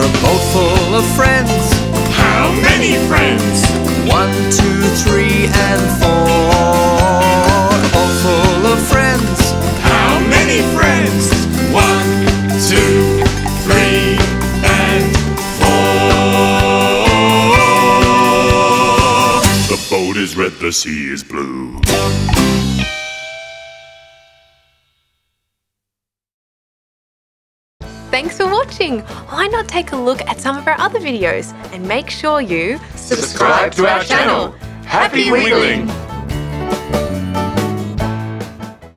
a boat full of friends. How many friends? One, two, three, and four. A boat full of friends. How many friends? One, two, three, and four. The boat is red, the sea is blue. Thanks for watching! Why not take a look at some of our other videos and make sure you Subscribe to our channel. Happy Wiggling!